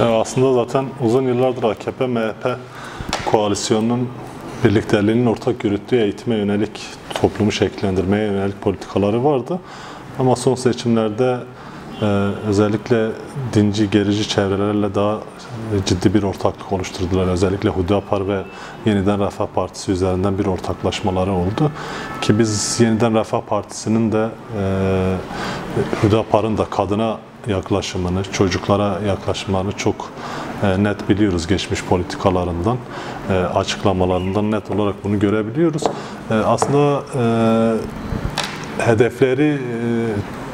Ya aslında zaten uzun yıllardır AKP-MHP koalisyonunun birlikteliğinin ortak yürüttüğü eğitime yönelik, toplumu şekillendirmeye yönelik politikaları vardı. Ama son seçimlerde e, özellikle dinci, gerici çevrelerle daha ciddi bir ortaklık oluşturdular. Özellikle Hüdapar ve Yeniden Refah Partisi üzerinden bir ortaklaşmaları oldu. Ki biz Yeniden Refah Partisi'nin de e, Hüdapar'ın da kadına yaklaşımını, çocuklara yaklaşımlarını çok e, net biliyoruz geçmiş politikalarından, e, açıklamalarından net olarak bunu görebiliyoruz. E, aslında hedefleri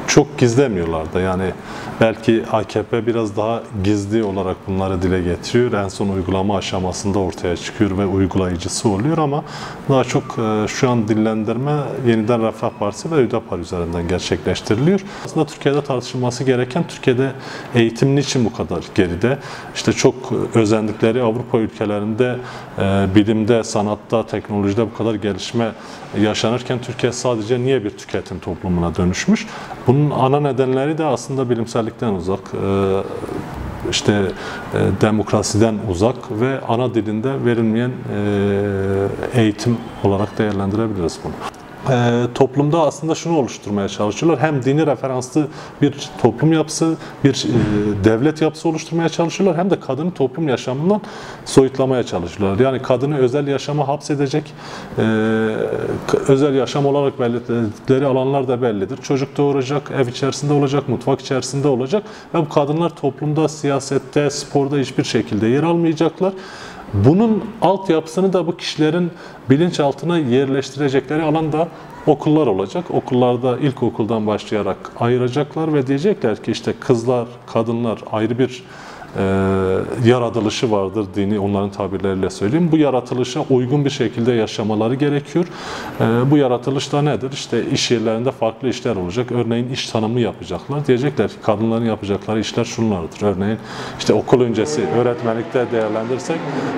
çok gizlemiyorlar da yani belki AKP biraz daha gizli olarak bunları dile getiriyor. En son uygulama aşamasında ortaya çıkıyor ve uygulayıcısı oluyor ama daha çok e, şu an dillendirme yeniden Refah Partisi ve Hüdapar üzerinden gerçekleştiriliyor. Aslında Türkiye'de tartışılması gereken Türkiye'de eğitim niçin bu kadar geride? İşte çok özendikleri Avrupa ülkelerinde e, bilimde, sanatta, teknolojide bu kadar gelişme yaşanırken Türkiye sadece niye bir tüketim toplumuna dönüşmüş? Bunun ana nedenleri de aslında bilimsellikten uzak, e, işte e, demokrasiden uzak ve ana dilinde verilmeyen e, eğitim olarak değerlendirebiliriz bunu e, toplumda aslında şunu oluşturmaya çalışıyorlar. Hem dini referanslı bir toplum yapısı, bir e, devlet yapısı oluşturmaya çalışıyorlar. Hem de kadını toplum yaşamından soyutlamaya çalışıyorlar. Yani kadını özel yaşama hapsedecek, e, özel yaşam olarak belirledikleri alanlar da bellidir. Çocuk doğuracak, ev içerisinde olacak, mutfak içerisinde olacak ve bu kadınlar toplumda, siyasette, sporda hiçbir şekilde yer almayacaklar. Bunun altyapısını da bu kişilerin bilinçaltına yerleştirecekleri alan da okullar olacak. Okullarda ilkokuldan başlayarak ayıracaklar ve diyecekler ki işte kızlar, kadınlar ayrı bir yaratılışı vardır dini onların tabirleriyle söyleyeyim. Bu yaratılışa uygun bir şekilde yaşamaları gerekiyor. E, bu yaratılış da nedir? İşte iş yerlerinde farklı işler olacak. Örneğin iş tanımı yapacaklar. Diyecekler ki kadınların yapacakları işler şunlardır. Örneğin işte okul öncesi öğretmenlikte değerlendirirsek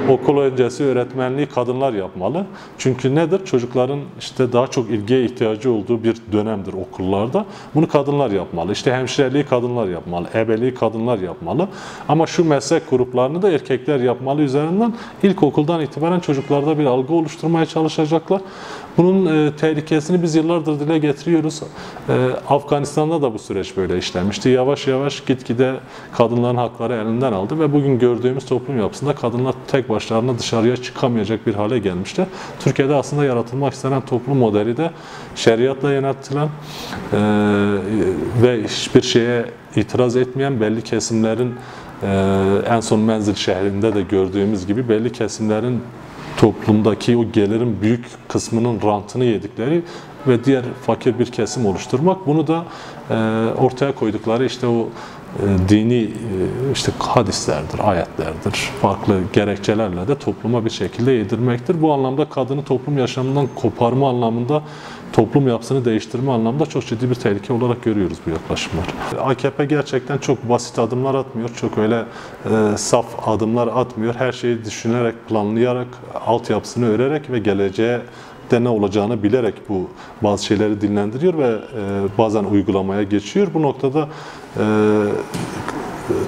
okul öncesi öğretmenliği kadınlar yapmalı. Çünkü nedir? Çocukların işte daha çok ilgiye ihtiyacı olduğu bir dönemdir okullarda. Bunu kadınlar yapmalı. İşte hemşireliği kadınlar yapmalı. Ebeliği kadınlar yapmalı. Ama şu meslek gruplarını da erkekler yapmalı üzerinden ilkokuldan itibaren çocuklarda bir algı oluşturmaya çalışacaklar. Bunun e, tehlikesini biz yıllardır dile getiriyoruz. E, Afganistan'da da bu süreç böyle işlemişti. Yavaş yavaş gitgide kadınların hakları elinden aldı ve bugün gördüğümüz toplum yapısında kadınlar tek başlarına dışarıya çıkamayacak bir hale gelmişler. Türkiye'de aslında yaratılmak istenen toplum modeli de şeriatla yönetilen e, ve hiçbir şeye itiraz etmeyen belli kesimlerin en son Menzil şehrinde de gördüğümüz gibi belli kesimlerin toplumdaki o gelirin büyük kısmının rantını yedikleri ve diğer fakir bir kesim oluşturmak. Bunu da e, ortaya koydukları işte o dini e, işte hadislerdir, ayetlerdir, farklı gerekçelerle de topluma bir şekilde yedirmektir. Bu anlamda kadını toplum yaşamından koparma anlamında toplum yapısını değiştirme anlamında çok ciddi bir tehlike olarak görüyoruz bu yaklaşımlar. AKP gerçekten çok basit adımlar atmıyor, çok öyle e, saf adımlar atmıyor. Her şeyi düşünerek, planlayarak, altyapısını örerek ve geleceğe de ne olacağını bilerek bu bazı şeyleri dinlendiriyor ve e, bazen uygulamaya geçiyor. Bu noktada e,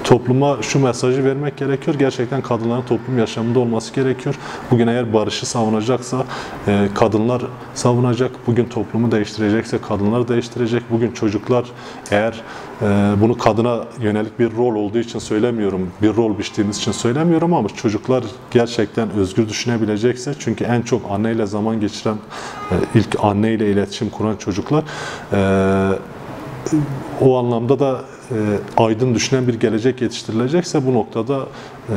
topluma şu mesajı vermek gerekiyor. Gerçekten kadınların toplum yaşamında olması gerekiyor. Bugün eğer barışı savunacaksa e, kadınlar savunacak. Bugün toplumu değiştirecekse kadınlar değiştirecek. Bugün çocuklar eğer e, bunu kadına yönelik bir rol olduğu için söylemiyorum. Bir rol biçtiğimiz için söylemiyorum ama çocuklar gerçekten özgür düşünebilecekse çünkü en çok anneyle zaman geçiren e, ilk anneyle iletişim kuran çocuklar o anlamda da e, aydın düşünen bir gelecek yetiştirilecekse bu noktada e,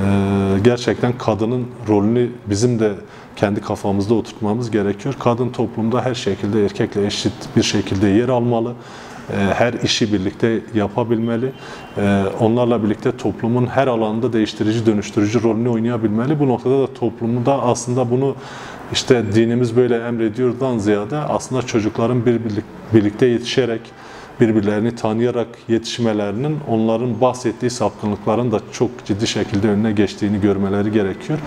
gerçekten kadının rolünü bizim de kendi kafamızda oturtmamız gerekiyor. Kadın toplumda her şekilde erkekle eşit bir şekilde yer almalı. E, her işi birlikte yapabilmeli. Onlarla birlikte toplumun her alanında değiştirici, dönüştürücü rolünü oynayabilmeli. Bu noktada da toplumda aslında bunu işte dinimiz böyle emrediyordan ziyade aslında çocukların bir birlikte yetişerek, birbirlerini tanıyarak yetişmelerinin onların bahsettiği sapkınlıkların da çok ciddi şekilde önüne geçtiğini görmeleri gerekiyor.